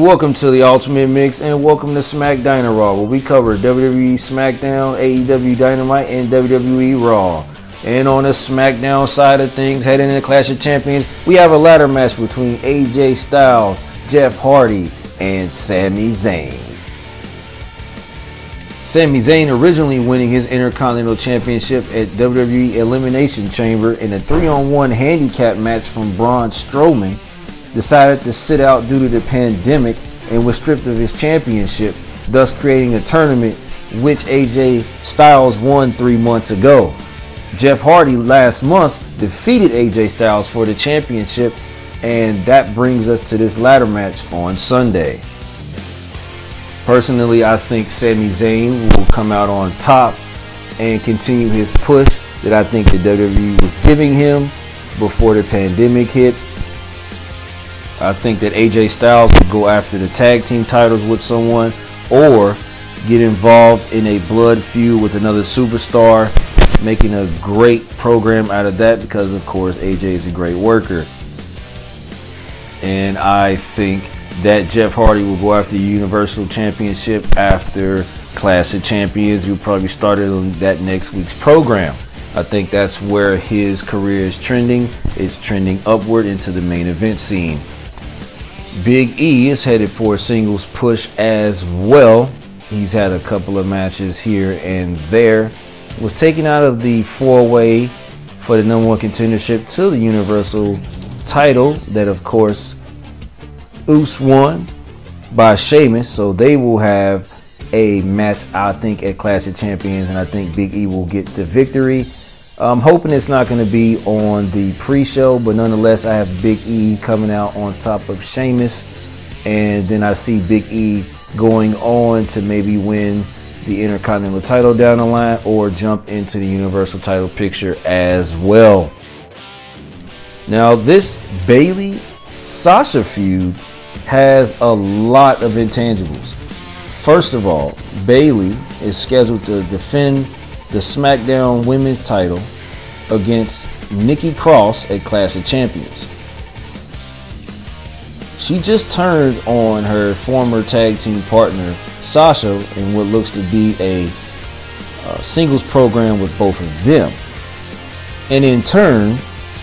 Welcome to the Ultimate Mix and welcome to SmackDown Raw, where we cover WWE SmackDown, AEW Dynamite, and WWE Raw. And on the SmackDown side of things, heading into Clash of Champions, we have a ladder match between AJ Styles, Jeff Hardy, and Sami Zayn. Sami Zayn originally winning his Intercontinental Championship at WWE Elimination Chamber in a 3-on-1 handicap match from Braun Strowman decided to sit out due to the pandemic and was stripped of his championship, thus creating a tournament which AJ Styles won three months ago. Jeff Hardy last month defeated AJ Styles for the championship, and that brings us to this ladder match on Sunday. Personally, I think Sami Zayn will come out on top and continue his push that I think the WWE was giving him before the pandemic hit I think that AJ Styles will go after the tag team titles with someone or get involved in a blood feud with another superstar, making a great program out of that because, of course, AJ is a great worker. And I think that Jeff Hardy will go after the Universal Championship after Clash of Champions. He'll probably start it on that next week's program. I think that's where his career is trending. It's trending upward into the main event scene. Big E is headed for a singles push as well. He's had a couple of matches here and there. Was taken out of the four-way for the number one contendership to the Universal title that of course Uce won by Sheamus. So they will have a match I think at Clash of Champions and I think Big E will get the victory. I'm hoping it's not going to be on the pre-show, but nonetheless, I have Big E coming out on top of Sheamus, and then I see Big E going on to maybe win the Intercontinental title down the line or jump into the Universal title picture as well. Now, this Bayley Sasha feud has a lot of intangibles. First of all, Bayley is scheduled to defend the SmackDown Women's title against Nikki Cross at Clash of Champions. She just turned on her former tag team partner Sasha in what looks to be a uh, singles program with both of them. And in turn,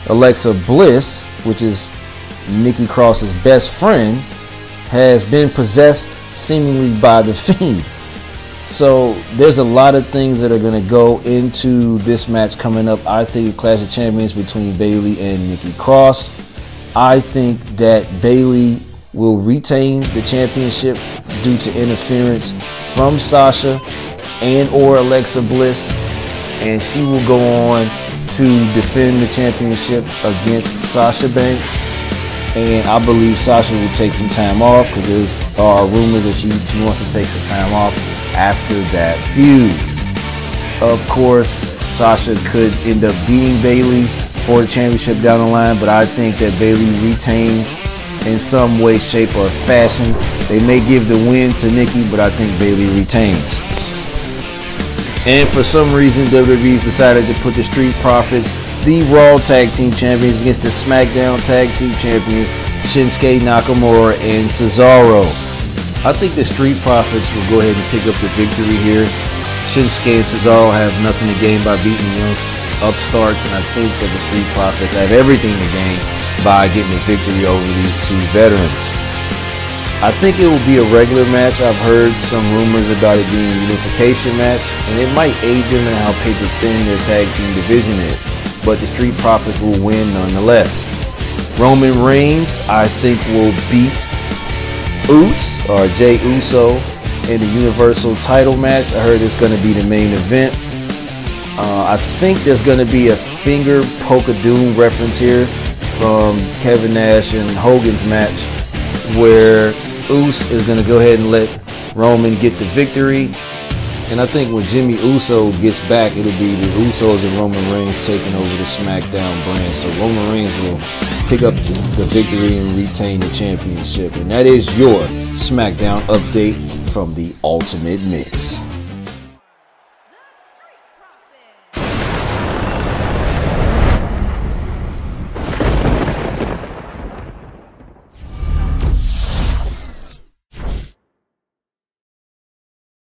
Alexa Bliss, which is Nikki Cross's best friend, has been possessed seemingly by the Fiend. So there's a lot of things that are going to go into this match coming up. I think Clash of Champions between Bayley and Nikki Cross. I think that Bayley will retain the championship due to interference from Sasha and or Alexa Bliss and she will go on to defend the championship against Sasha Banks and I believe Sasha will take some time off because there are uh, rumors that she, she wants to take some time off after that feud. Of course, Sasha could end up beating Bayley for the championship down the line, but I think that Bayley retains in some way, shape, or fashion. They may give the win to Nikki, but I think Bayley retains. And for some reason, WWE's decided to put the Street Profits, the Raw Tag Team Champions, against the SmackDown Tag Team Champions, Shinsuke Nakamura and Cesaro. I think the Street Profits will go ahead and pick up the victory here. Shinsuke and Cesaro have nothing to gain by beating young upstarts, and I think that the Street Profits have everything to gain by getting a victory over these two veterans. I think it will be a regular match. I've heard some rumors about it being a unification match, and it might aid them in how paper thin their tag team division is. But the Street Profits will win nonetheless. Roman Reigns, I think, will beat Uce or Jey Uso in the Universal title match. I heard it's going to be the main event. Uh, I think there's going to be a finger poke of doom reference here from Kevin Nash and Hogan's match where Uce is going to go ahead and let Roman get the victory. And I think when Jimmy Uso gets back, it'll be the Usos and Roman Reigns taking over the SmackDown brand. So Roman Reigns will pick up the victory and retain the championship. And that is your SmackDown update from the Ultimate Mix.